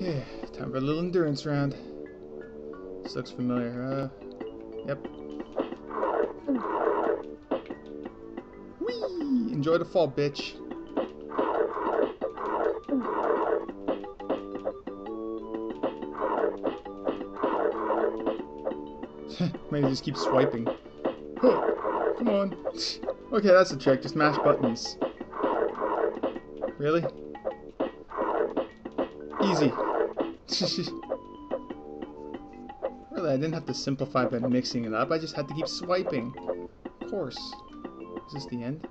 Okay, time for a little endurance round. This looks familiar. Uh, yep. Whee! Enjoy the fall, bitch. Maybe just keep swiping. Huh, Come on. Okay, that's the trick. Just mash buttons. Really? Easy. Really, I didn't have to simplify by mixing it up. I just had to keep swiping. Of course. Is this the end?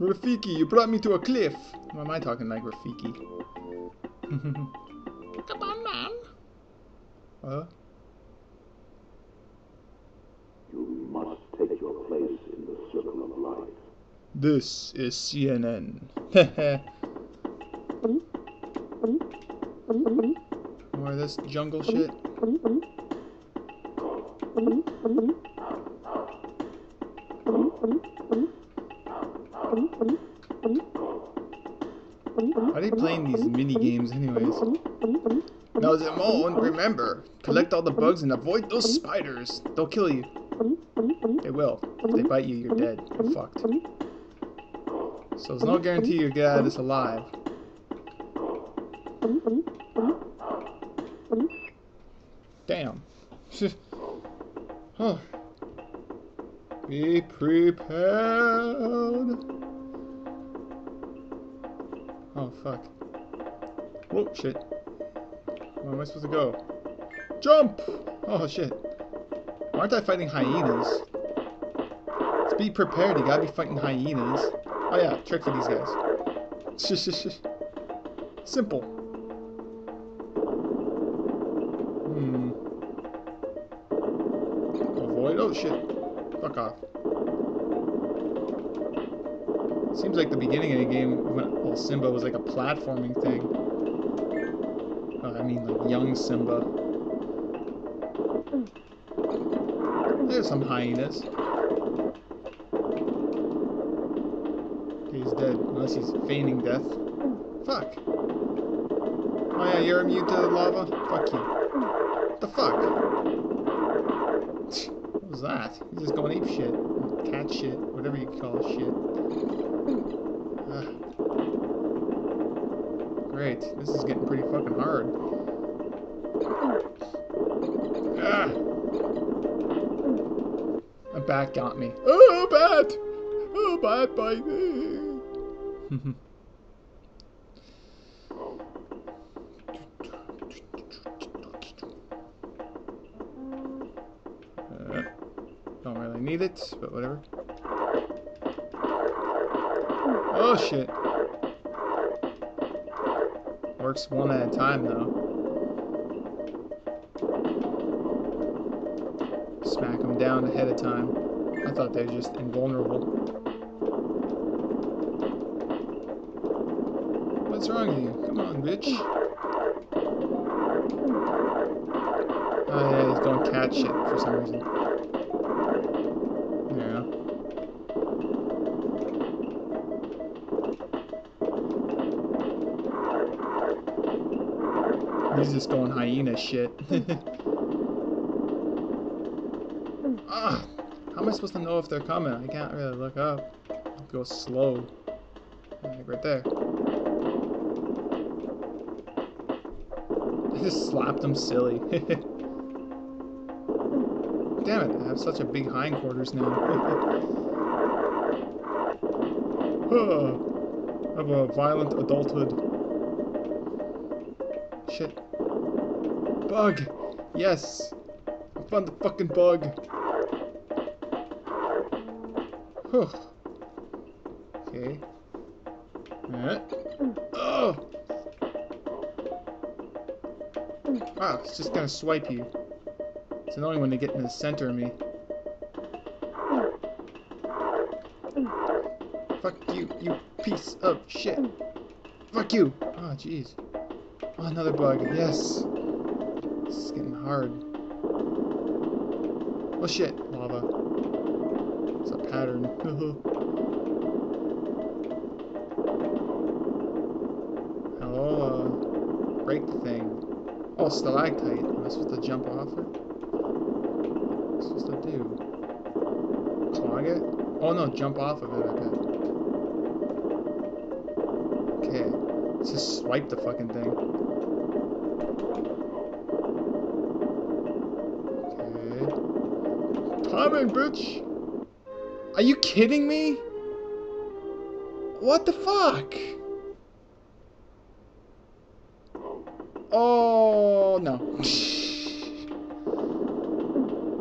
Rafiki, you brought me to a cliff. Why am I talking like Rafiki? Come on, man. What? You must take your place in the circle of life. This is CNN. More of this jungle shit. Why are they playing these mini games anyways? Now Zimone, remember, collect all the bugs and avoid those spiders. They'll kill you. They will. If they bite you, you're dead. You're fucked. So there's no guarantee you get out of this alive. Huh. Be prepared. Oh fuck. Whoa, shit. Where am I supposed to go? Jump! Oh shit. Aren't I fighting hyenas? Let's be prepared, you gotta be fighting hyenas. Oh yeah, trick for these guys. Simple. Shit. Fuck off. Seems like the beginning of the game when well, Simba was like a platforming thing. Oh, I mean like young Simba. There's some hyenas. He's dead, unless he's feigning death. Fuck. Oh yeah, you're immune to lava? Fuck you. What the fuck? Was that? He's just going ape shit. Cat shit. Whatever you call shit. Ugh. Great. This is getting pretty fucking hard. Ah! A bat got me. Oh, bat! Oh, bat bite me! don't need it, but whatever. Oh shit. Works one at a time though. Smack them down ahead of time. I thought they were just invulnerable. What's wrong with you? Come on, bitch. Oh yeah, he's going cat shit for some reason. He's just going hyena shit. ah, how am I supposed to know if they're coming? I can't really look up. Go slow. Like right there. I just slapped him silly. Damn it, I have such a big hindquarters now. Have a violent adulthood. Shit. Bug! Yes! I found the fucking bug! Okay. Uh. Oh! Wow, it's just gonna swipe you. It's annoying when they get in the center of me. Fuck you, you piece of shit. Fuck you! Oh, jeez. Oh, another bug. Yes. Hard. Oh shit, lava. It's a pattern. Hello, uh, break the thing. Oh, stalactite. Am I supposed to jump off it? What am I supposed to do? Clog it? Oh no, jump off of it, bet. Okay. Let's just swipe the fucking thing. Okay. Bitch! Are you kidding me? What the fuck? Oh, no.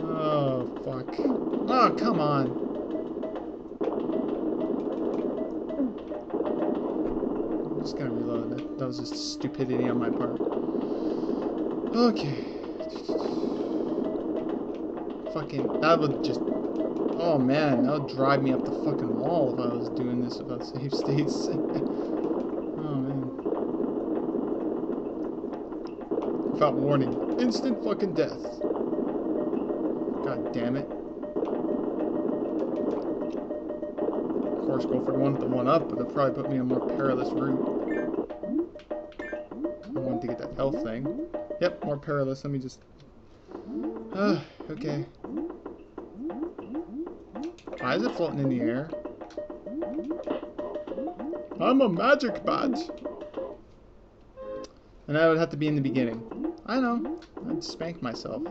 oh, fuck. Oh, come on. I'm just gonna reload. That was just stupidity on my part. Okay. Fucking, that would just Oh man, that would drive me up the fucking wall if I was doing this without save states. oh man. Without warning. Instant fucking death. God damn it. Of course, go for the one the one up, but it'll probably put me on a more perilous route. I wanted to get that health thing. Yep, more perilous. Let me just... Ah, okay. Why is it floating in the air? I'm a magic badge. And that would have to be in the beginning. I know. I'd spank myself.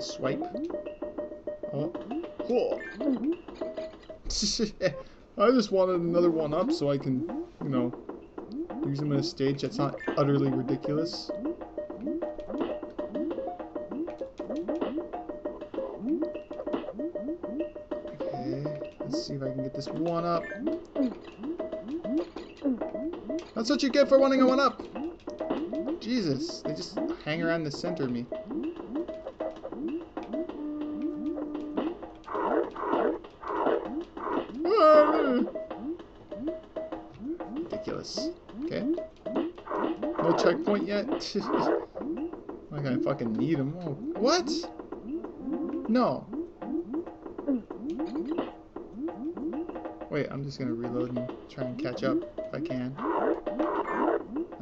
Swipe. Oh. Whoa. I just wanted another one up so I can, you know, use them in a stage that's not utterly ridiculous. Okay, let's see if I can get this one up. That's what you get for wanting a one up! Jesus, they just hang around the center of me. Ah! Ridiculous. Okay. No checkpoint yet? like I fucking need them. Oh, what? No. Wait, I'm just gonna reload and try and catch up if I can.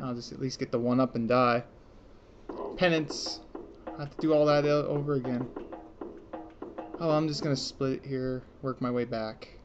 I'll just at least get the one up and die. Penance. I have to do all that over again. Oh, I'm just gonna split it here, work my way back.